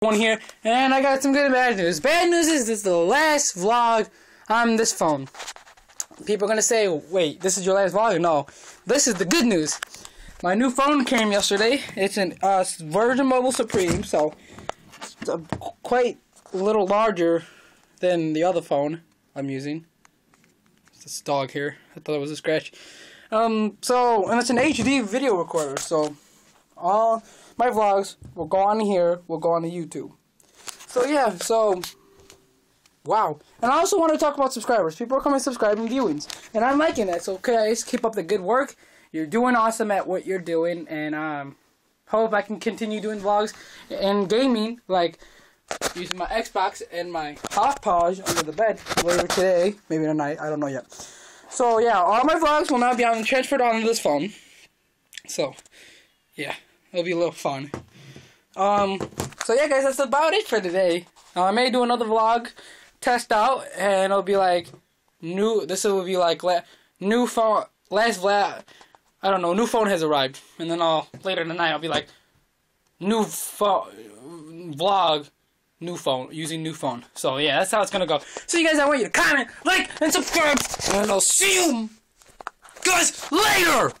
one here, and I got some good and bad news. Bad news is this is the last vlog on this phone. People are gonna say, wait, this is your last vlog? No, this is the good news. My new phone came yesterday. It's an uh, Virgin Mobile Supreme, so it's a, quite a little larger than the other phone I'm using. It's this dog here. I thought it was a scratch. Um, so, and it's an HD video recorder, so all my vlogs will go on here, will go on to YouTube. So yeah, so wow. And I also want to talk about subscribers. People are coming subscribing viewings. And I'm liking that. So guys, keep up the good work. You're doing awesome at what you're doing and um hope I can continue doing vlogs and gaming like using my Xbox and my Hauppauge under the bed later today, maybe tonight, I don't know yet. So yeah, all my vlogs will now be on transferred onto this phone. So yeah. It'll be a little fun. Um, so yeah, guys, that's about it for today. Uh, I may do another vlog, test out, and it'll be like new. This will be like la- new phone. Last vlog. I don't know. New phone has arrived, and then I'll later tonight I'll be like new phone vlog. New phone using new phone. So yeah, that's how it's gonna go. So you guys, I want you to comment, like, and subscribe, and I'll see you guys later.